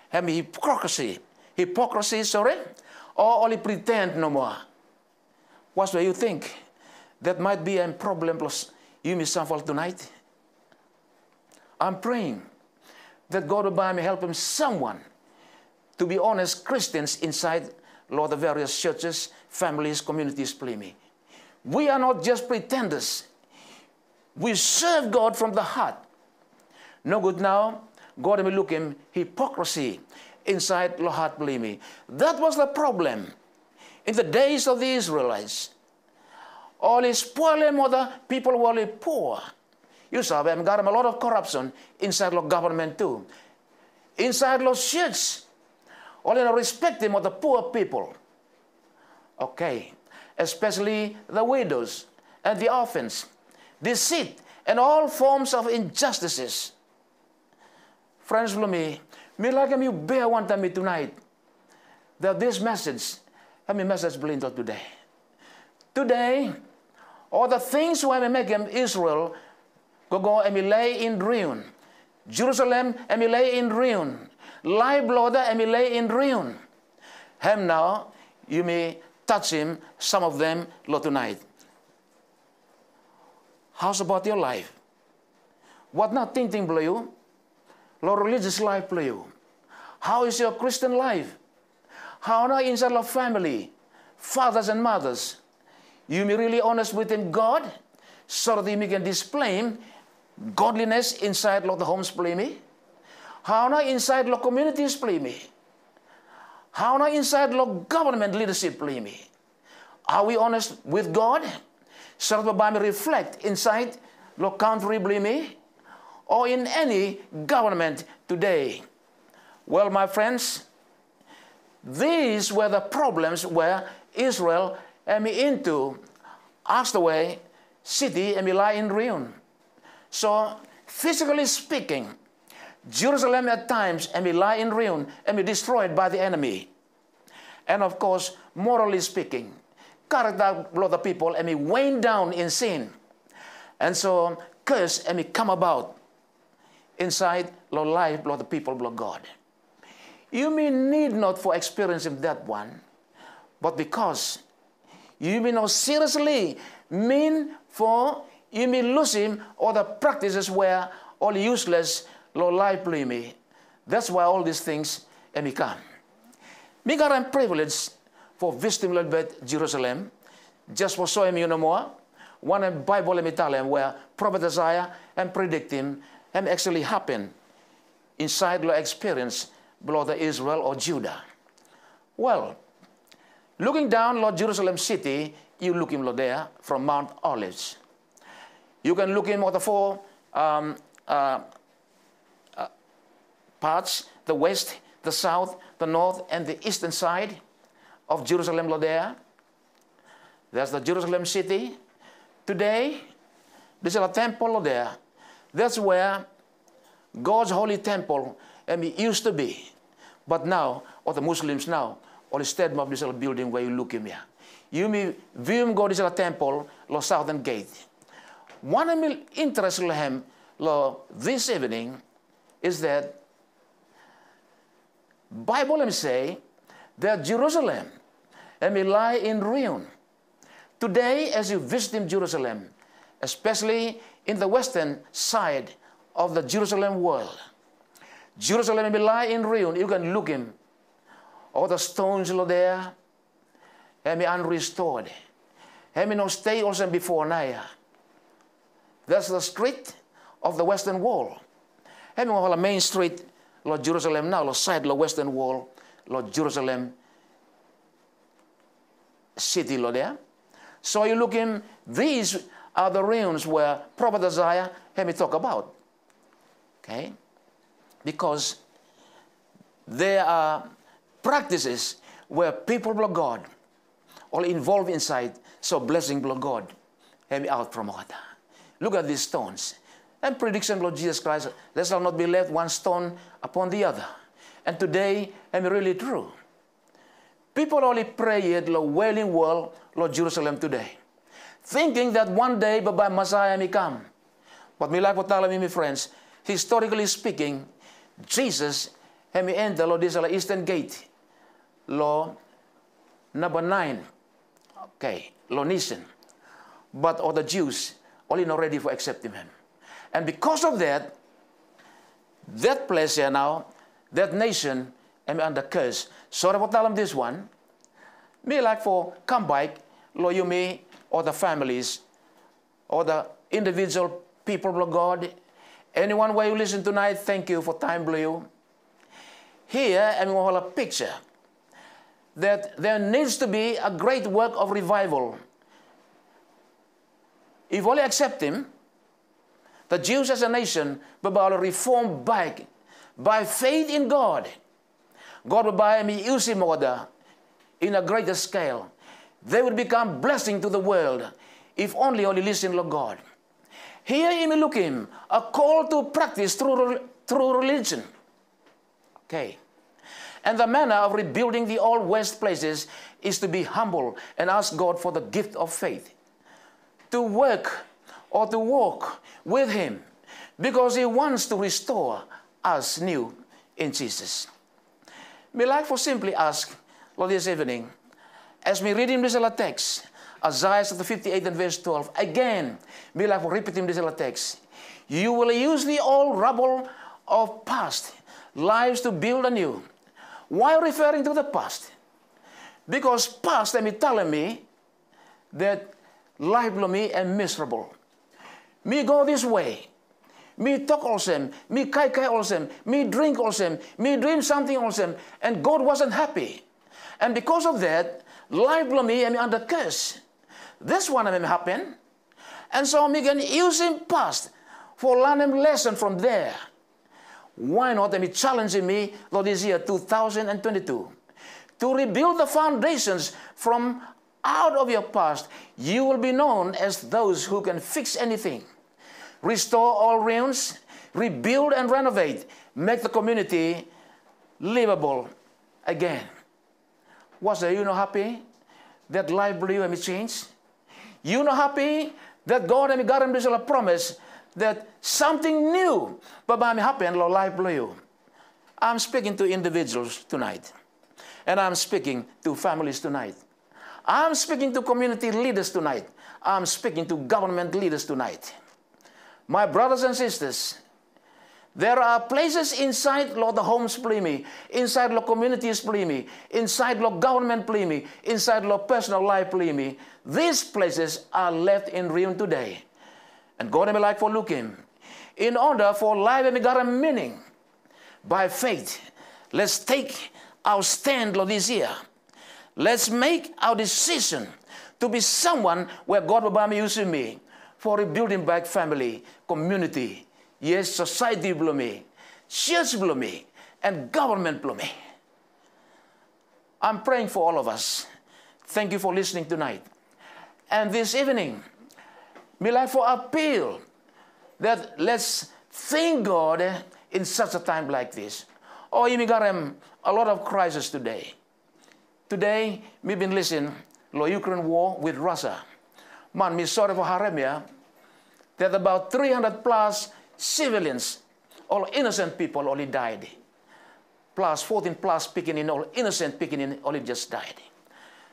him hypocrisy. Hypocrisy, sorry? Or only pretend no more. What do you think? That might be a problem plus you may suffer tonight. I'm praying that God will buy me help him someone to be honest Christians inside Lord the various churches, families, communities, play me. We are not just pretenders. We serve God from the heart. No good now. God may look him hypocrisy inside the heart, believe me. That was the problem in the days of the Israelites. All is poor mother, people were poor. You saw them got a lot of corruption inside the government too. Inside the church, all in respect of the poor people. Okay. Especially the widows and the orphans, deceit, and all forms of injustices. Friends, follow me. Me like you bear one time me tonight. That this message, have me message blind today. Today, all the things where we make them Israel go go and we lay in ruin. Jerusalem and we lay in ruin. Lie blood and we lay in ruin. Him now, you may touch him, some of them, Lord, tonight. How's about your life? What not thinking below you? Lord, religious life play you? How is your Christian life? How now inside of family, fathers and mothers, you be really honest with him, God, so that you can display godliness inside of the homes play me? How now inside the communities play me? How now inside the government leadership me? Are we honest with God? That the Bible reflect inside the country me? or in any government today? Well, my friends, these were the problems where Israel am into asked away city and lie in ruin. So, physically speaking, Jerusalem at times and be lie in ruin and be destroyed by the enemy. And of course, morally speaking, character of the people and be weighed down in sin. And so curse and be come about inside the life of the people of God. You may need not for experiencing that one, but because you may not seriously mean for you may lose him or the practices were all useless, low life me. That's why all these things may come. Me got I'm privileged for visiting a little Jerusalem, just for showing you no more. One Bible in Italian where Prophet Isaiah and predicting and actually happen inside the experience below the Israel or Judah. Well, looking down Lord Jerusalem city, you look him Lord there from Mount Olives. You can look in at the four um, uh, parts, the west, the south, the north, and the eastern side of Jerusalem there. There's the Jerusalem city. Today, there's a temple there. That's where God's holy temple and it used to be. But now, or the Muslims now, or instead of this building where you look in here. You may view God is a temple, the southern gate. One of the interest him this evening is that Bible say that Jerusalem and may lie in ruin. Today, as you visit Jerusalem, especially in the western side of the Jerusalem world, Jerusalem may lie in ruin. You can look in. All the stones are there, and be unrestored. And no stay also before Naya. That's the street of the western wall. And the main street, Lord Jerusalem now, Lord side the western wall, Lord Jerusalem city, Lord there. So you look in, these are the realms where Prophet Isaiah had me talk about. Okay? Because there are practices where people block God all involved inside, so blessing block God have me out from water. Look at these stones. And prediction, Lord Jesus Christ, there shall not be left one stone upon the other. And today, I'm really true. People only pray at the wailing world, Lord Jerusalem today, thinking that one day but by Messiah may come. But me like what tell me, my friends, historically speaking, Jesus had me enter Lord this Eastern Gate, law number nine. Okay, law nation. But all the Jews only not ready for accepting him. And because of that, that place here now, that nation am under curse. Sorry about telling this one. Me like for come back, lo you me, or the families, or the individual people of God. Anyone where you listen tonight, thank you for time blue. Here, going to hold a picture that there needs to be a great work of revival if only accept him, the Jews as a nation will be reformed back by faith in God. God will buy me use him order in a greater scale. They will become blessing to the world if only only listen to God. Here in look him, a call to practice through, through religion. Okay. And the manner of rebuilding the old west places is to be humble and ask God for the gift of faith to work or to walk with Him because He wants to restore us new in Jesus. May like for simply ask, Lord, this evening, as we read in this little text, Isaiah chapter 58 and verse 12, again, may like for repeating this little text, you will use the old rubble of past lives to build anew. Why referring to the past? Because past, let me telling me that lively me and miserable. Me go this way. Me talk also, me kai kai also, me drink also, me dream something also, and God wasn't happy. And because of that, lively me and me under curse. This one of them happen. And so me can use him past for learning lesson from there. why not? Me challenging me, Lord, this year 2022, to rebuild the foundations from out of your past. You will be known as those who can fix anything, restore all ruins, rebuild and renovate, make the community livable again. Was are you not happy that life blew and it changed? You not happy that God and God and a promise that something new, but I'm happy and life blew. I'm speaking to individuals tonight. And I'm speaking to families tonight. I'm speaking to community leaders tonight. I'm speaking to government leaders tonight. My brothers and sisters, there are places inside Lord the homes play me, inside Lord communities me, inside Lord government play me, inside Lord personal life play me. These places are left in ruin today. And God may like for looking. In order for life to got a meaning by faith, let's take our stand, Lord, this year. Let's make our decision to be someone where God will be using me for rebuilding back family, community, yes, society below me, church below me, and government below me. I'm praying for all of us. Thank you for listening tonight. And this evening, may I for appeal that let's thank God in such a time like this. Oh, imigarem, um, a lot of crisis today. Today, we've been listening to Ukraine war with Russia. Man, me sorry for Haremia, that about 300 plus civilians, all innocent people, only died. Plus 14 plus picking in, all innocent picking in, only just died.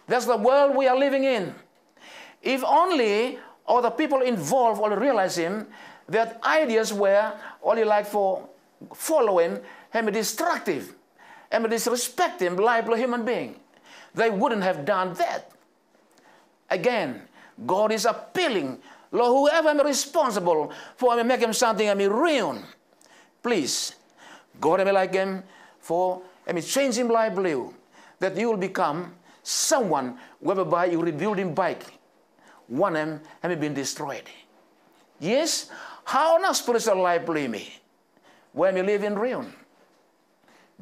That's the world we are living in. If only all the people involved only realize him that ideas were only like for following him destructive and disrespecting liable human being. They wouldn't have done that. Again, God is appealing, Lord, whoever I'm responsible for me making something I mean ruin, please, God am like him for I mean change him like blue, that you will become someone whereby you rebuild him back one of them have been destroyed. Yes, how now spiritual life play me when you live in ruin?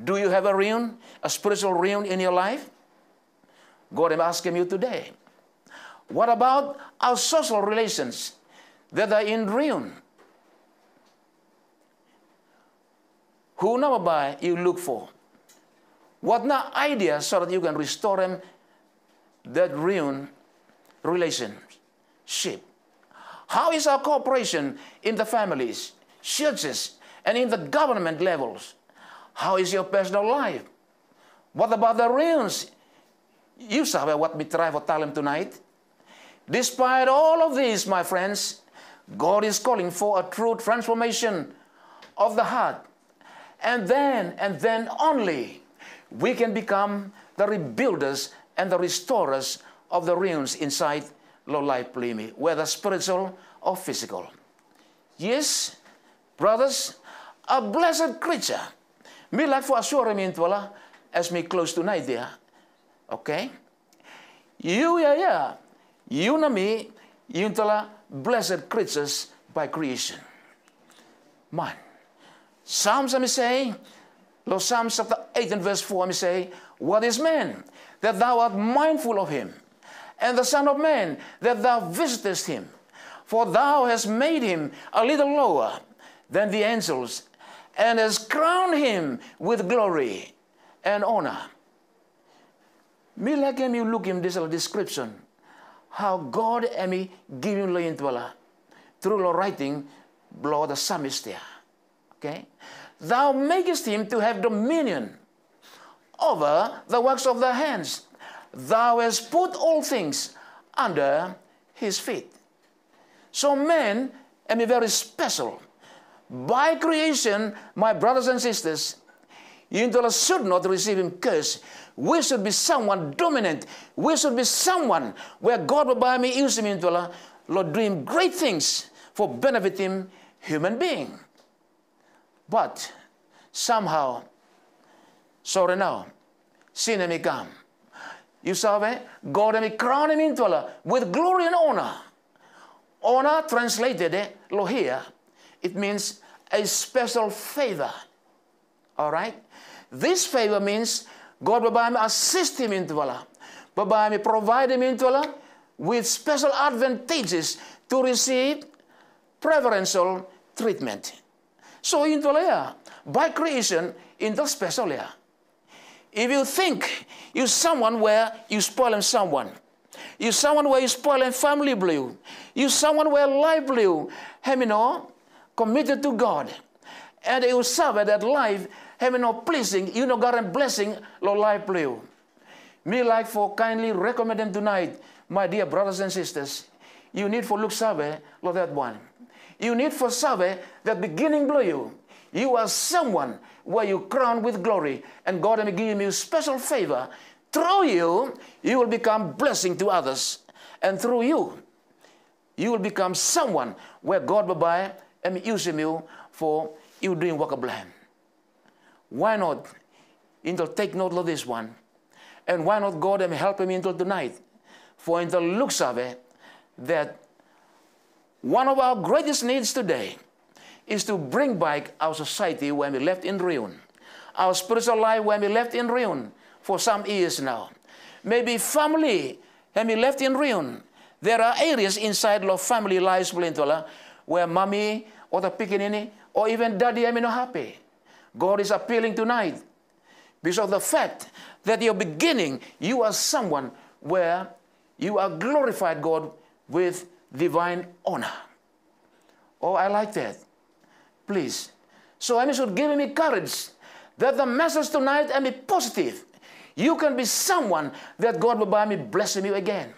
Do you have a ruin, a spiritual ruin in your life? God am asking you today. What about our social relations that are in ruin? Who now by you look for? What now idea so that you can restore them that ruin relationship? How is our cooperation in the families, churches, and in the government levels? How is your personal life? What about the ruins? You saw what we try for talent tonight. Despite all of this, my friends, God is calling for a true transformation of the heart. And then, and then only, we can become the rebuilders and the restorers of the ruins inside low life whether spiritual or physical. Yes, brothers, a blessed creature. Me like for assurement wala as me close tonight there. Okay? You yeah yeah. You na me, you tala blessed creatures by creation. Man. Psalms let me say, Lo Psalms chapter 8 and verse 4 let me say, What is man? That thou art mindful of him and the Son of Man, that thou visitest him. For thou hast made him a little lower than the angels, and hast crowned him with glory and honor. Me like him, you look in this description. How God emi give him loyintwala through the writing blow the psalmist there. Okay? Thou makest him to have dominion over the works of thy hands. Thou hast put all things under his feet. So man am very special. By creation, my brothers and sisters, you should not receive him curse. We should be someone dominant. We should be someone where God will buy me use him into Lord doing great things for benefiting human being. But somehow, sorry now, sin may come. You saw? God may crown him into Allah with glory and honor. Honor translated, eh, lo here, it means a special favor. All right? This favor means God babae mi assist him into wala. Babae mi provide him into wala with special advantages to receive preferential treatment. So into wala by creation, into special ya. If you think you someone where you spoiling someone, you someone where you spoiling family blue, you someone where life blue, have you know, committed to God, and you serve that life, having no pleasing, you know God and blessing, lo life blue. Me like for kindly recommend them tonight, my dear brothers and sisters. You need for look sabe, Lord that one. You need for sabe that beginning blow you. You are someone where you crown with glory, and God will give you special favor. Through you, you will become blessing to others, and through you, you will become someone where God will buy and using you for you doing work of blame. Why not? Until take note of this one. And why not God and help him until tonight? For in the looks of it, that one of our greatest needs today is to bring back our society when we left in ruin. Our spiritual life when we left in ruin for some years now. Maybe family when we left in ruin. There are areas inside of family lives where mommy or the pickaninny or even daddy I'm not happy. God is appealing tonight because of the fact that you're beginning, you are someone where you are glorified God with divine honor. Oh, I like that. Please. So I should give me courage that the message tonight and be positive. You can be someone that God will by me blessing you again.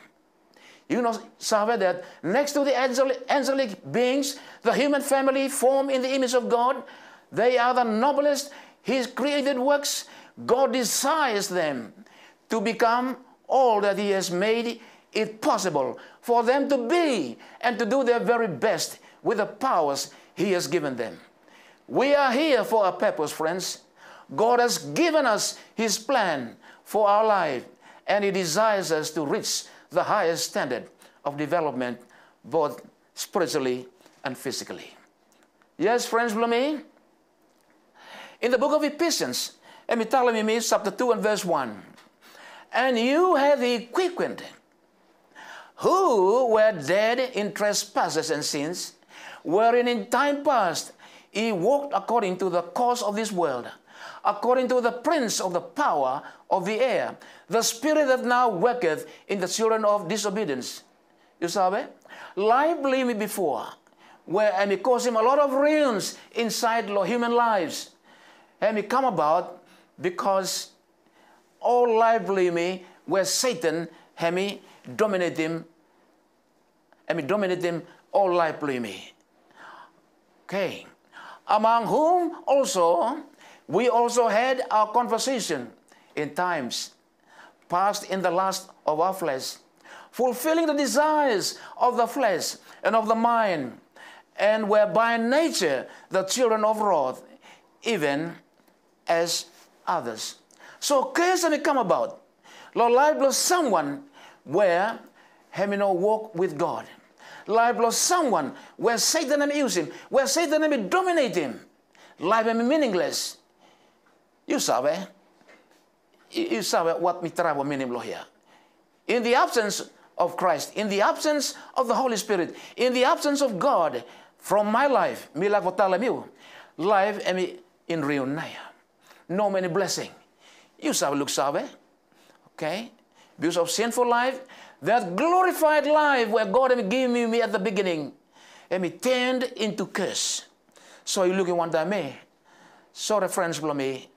You know, Save, that next to the angelic, angelic beings, the human family formed in the image of God, they are the noblest, His created works. God desires them to become all that He has made it possible for them to be and to do their very best with the powers He has given them. We are here for a purpose, friends. God has given us His plan for our life, and He desires us to reach the highest standard of development, both spiritually and physically. Yes, friends, me. In the book of Ephesians, me tell chapter 2 and verse 1. And you have he quickened who were dead in trespasses and sins, wherein in time past he walked according to the course of this world, according to the prince of the power of the air, the spirit that now worketh in the children of disobedience. You sabe? Life believe me before, where and it caused him a lot of ruins inside human lives. And it come about because all believe me where Satan had me dominate him and me dominate him all believe me. Okay. Among whom also we also had our conversation in times past in the lust of our flesh, fulfilling the desires of the flesh and of the mind, and were by nature the children of wrath, even as others. So curse may come about. Lord, life lost someone where having no walk with God. Life lost someone where Satan may use him, where Satan may dominate him. Life may be meaningless. You sabe? You sabe what me trabo meaning here. In the absence of Christ, in the absence of the Holy Spirit, in the absence of God from my life, like what life emi in reunaya. No many blessing. You sabe look sabe. Okay? Because of sinful life, that glorified life where God had given me at the beginning, and me turned into curse. So you look at one me. Sorry, friends, for me.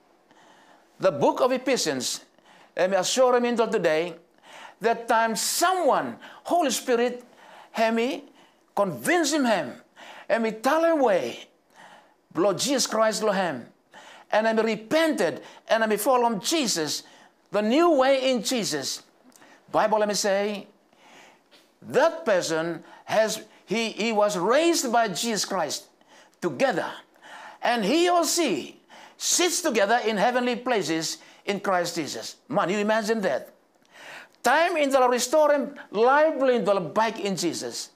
The book of Ephesians, and me assure me until today, that time someone, Holy Spirit, had me convince him, and me tell him way, Lord Jesus Christ, Lord him, and I'm repented, and I followed Jesus, the new way in Jesus. Bible, let me say, that person has, he, he was raised by Jesus Christ together. And he or she sits together in heavenly places in Christ Jesus. Man, you imagine that. Time in the restoring lively life into back in Jesus.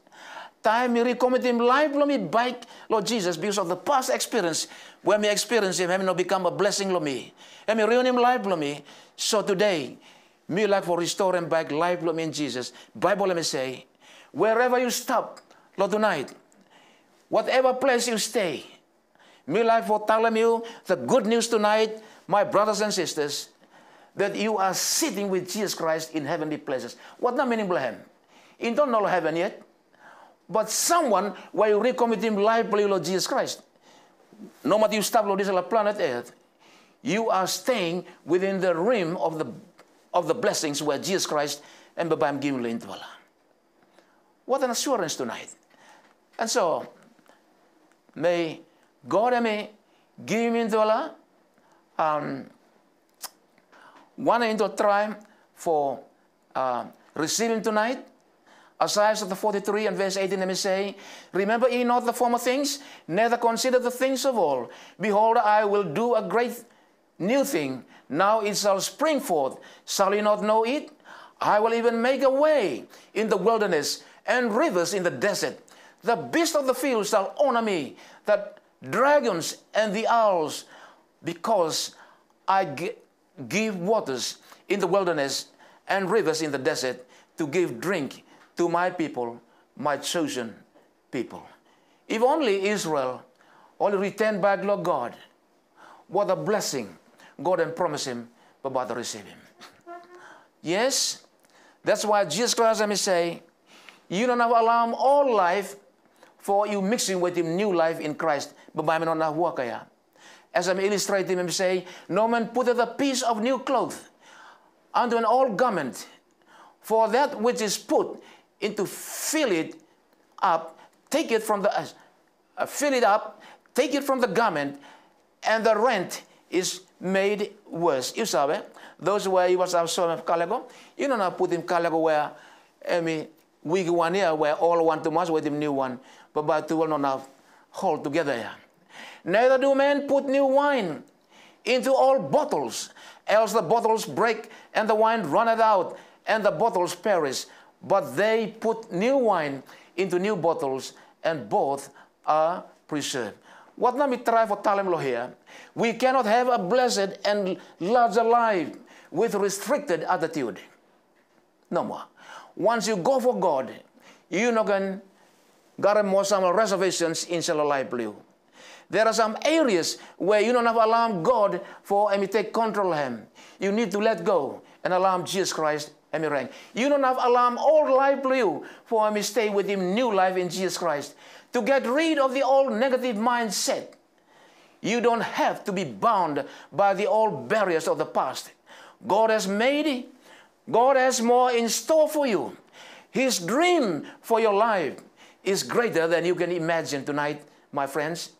Time me recommit him life lo me back, Lord Jesus, because of the past experience when me experience him, having not become a blessing lo me. And me ruin him life lo me. So today, me like for restore him back life lo me in Jesus. Bible let me say, wherever you stop, Lord tonight, whatever place you stay, me like for telling you the good news tonight, my brothers and sisters, that you are sitting with Jesus Christ in heavenly places. What that meaning, Blahem? You don't know heaven yet, but someone while you recommit him life, Lord Jesus Christ. No matter you stop on this planet Earth, you are staying within the rim of the of the blessings where Jesus Christ and Babam giving into Allah. What an assurance tonight. And so, may God and me give into Allah. Um, one into a time for uh, receiving tonight. Isaiah chapter 43 and verse 18, let me say, Remember ye not the former things, neither consider the things of old. Behold, I will do a great new thing. Now it shall spring forth. Shall ye not know it? I will even make a way in the wilderness and rivers in the desert. The beasts of the field shall honor me, that dragons and the owls, because I give waters in the wilderness and rivers in the desert to give drink to my people, my chosen people. If only Israel only returned back, Lord God, what a blessing God and promised him about to receive him. Yes, that's why Jesus Christ, let me say, you don't have alarm all life for you mixing with him new life in Christ. But by me not work. As I'm illustrating him say, no man putteth a piece of new cloth unto an old garment, for that which is put into fill it up, take it from the uh, fill it up, take it from the garment, and the rent is made worse. You saw it. Those where he was some of calico, you know not put him calico where I mean weak one here where all want too much with him new one, but by two will not have hold together here. Neither do men put new wine into old bottles, else the bottles break and the wine runneth out, and the bottles perish. But they put new wine into new bottles, and both are preserved. What let me try for Talem lo here? We cannot have a blessed and larger life with restricted attitude. No more. Once you go for God, you not going got more some reservations in your life blue. There are some areas where you don't have to alarm God for and you take control of Him. You need to let go and alarm Jesus Christ rank. You don't have alarm old life blue for me stay with Him new life in Jesus Christ. To get rid of the old negative mindset, you don't have to be bound by the old barriers of the past. God has made it. God has more in store for you. His dream for your life is greater than you can imagine tonight, my friends.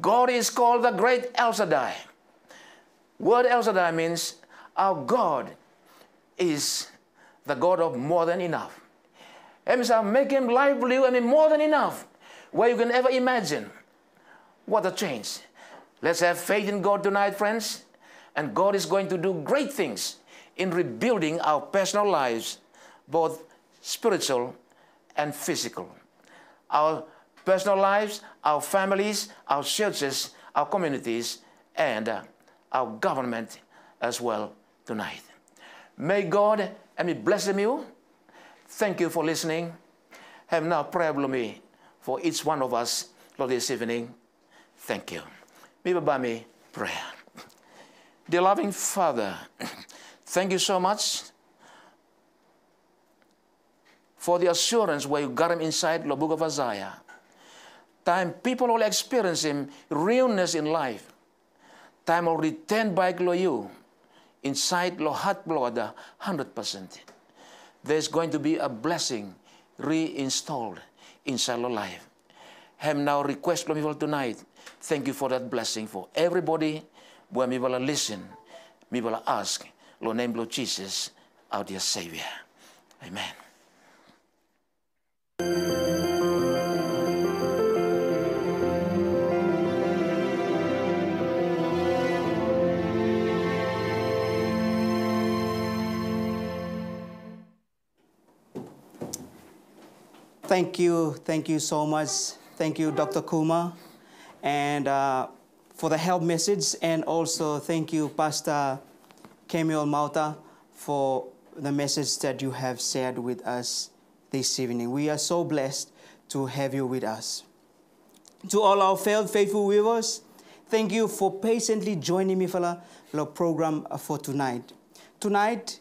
God is called the great El Shaddai. Word El Shaddai means our God is the God of more than enough. That means I make him lively, I mean more than enough, where you can ever imagine. What a change. Let's have faith in God tonight, friends. And God is going to do great things in rebuilding our personal lives, both spiritual and physical. Our personal lives, our families, our churches, our communities, and uh, our government as well tonight. May God and me bless you. Thank you for listening. Have now prayer with me for each one of us, Lord, this evening. Thank you. Be by me prayer. Dear loving Father, thank you so much for the assurance where you got him inside the book of Isaiah. Time people will experience him realness in life. Time will return back to you inside lo heart blood hundred percent. There's going to be a blessing reinstalled inside your life. Have now request from people tonight. Thank you for that blessing for everybody. When we will listen, we will ask, Lord name Lord Jesus, our dear Savior. Amen. Thank you. Thank you so much. Thank you, Dr. Kuma, and uh, for the help message. And also, thank you, Pastor Kemeul Mauta, for the message that you have shared with us this evening. We are so blessed to have you with us. To all our faith- faithful viewers, thank you for patiently joining me for the program for tonight. Tonight,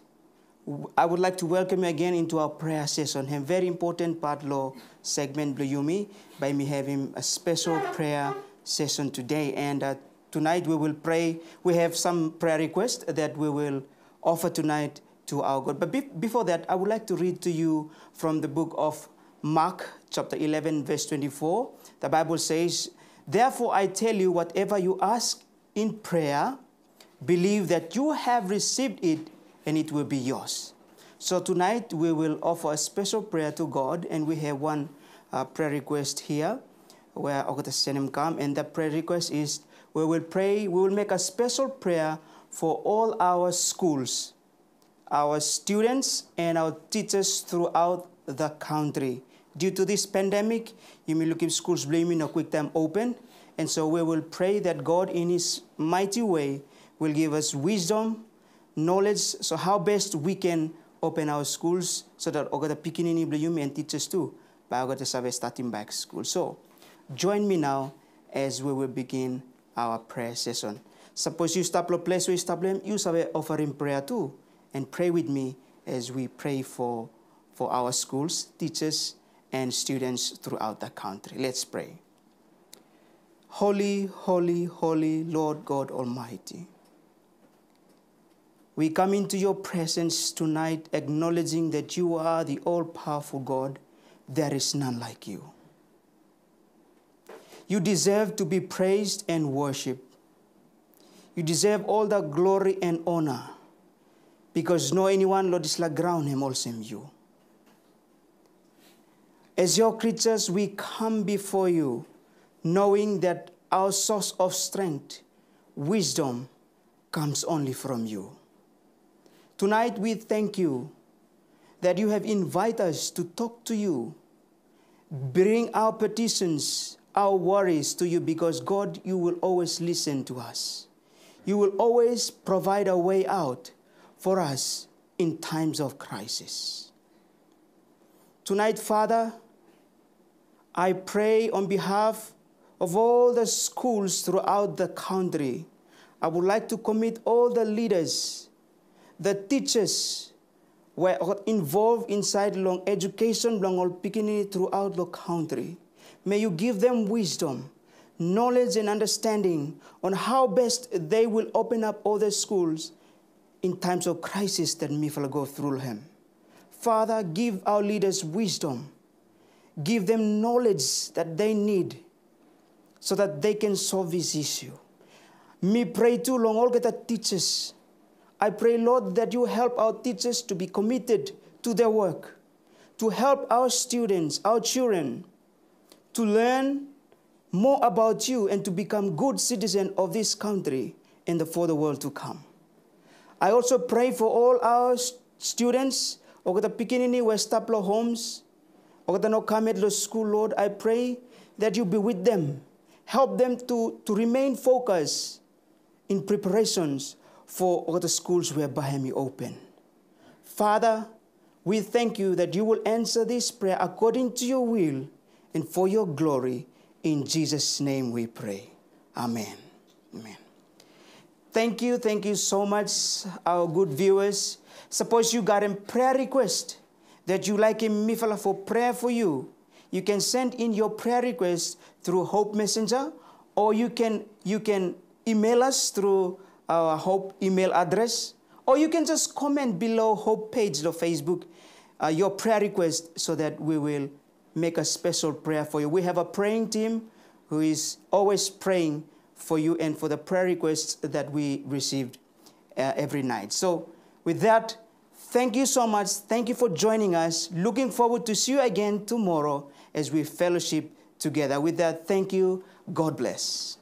I would like to welcome you again into our prayer session. A very important part law segment Bluyumi by me having a special prayer session today. And uh, tonight we will pray. We have some prayer requests that we will offer tonight to our God. But be- before that, I would like to read to you from the book of Mark, chapter 11, verse 24. The Bible says, Therefore I tell you, whatever you ask in prayer, believe that you have received it and it will be yours. So tonight we will offer a special prayer to God, and we have one uh, prayer request here where Senem come, and the prayer request is we will pray, we will make a special prayer for all our schools, our students, and our teachers throughout the country. Due to this pandemic, you may look if schools blaming a quick time open, and so we will pray that God, in His mighty way, will give us wisdom, knowledge, so how best we can open our schools so that ogata pikinini blayumi and teachers too, by ogata sabe starting back school. So, join me now as we will begin our prayer session. Suppose you stop the place where you stop them, you sabe offering prayer too, and pray with me as we pray for for our schools, teachers, and students throughout the country. Let's pray. Holy, holy, holy Lord God Almighty. We come into your presence tonight acknowledging that you are the all powerful God. There is none like you. You deserve to be praised and worshiped. You deserve all the glory and honor because no anyone, Lord, is like ground him also you. As your creatures, we come before you knowing that our source of strength, wisdom, comes only from you. Tonight, we thank you that you have invited us to talk to you, bring our petitions, our worries to you, because God, you will always listen to us. You will always provide a way out for us in times of crisis. Tonight, Father, I pray on behalf of all the schools throughout the country. I would like to commit all the leaders, the teachers, were involved inside long education, long all beginning throughout the country. May you give them wisdom, knowledge, and understanding on how best they will open up all the schools in times of crisis that Mifala go through him. Father, give our leaders wisdom. Give them knowledge that they need so that they can solve this issue. Me pray too long all get the teachers. I pray, Lord, that you help our teachers to be committed to their work, to help our students, our children, to learn more about you and to become good citizens of this country and for the world to come. I also pray for all our students, o the pikinini West Taplo homes, o the no Kamet school, Lord, I pray that you be with them. Help them to, to remain focused in preparations for all the schools where Bahami open. Father, we thank you that you will answer this prayer according to your will and for your glory. In Jesus' name we pray. Amen. Amen. Thank you, thank you so much, our good viewers. Suppose you got a prayer request that you like a mifala for prayer for you. You can send in your prayer request through Hope Messenger, or you can you can email us through our Hope email address, or you can just comment below Hope page of Facebook uh, your prayer request so that we will make a special prayer for you. We have a praying team who is always praying for you and for the prayer requests that we received uh, every night. So, with that, thank you so much. Thank you for joining us. Looking forward to see you again tomorrow as we fellowship together. With that, thank you. God bless.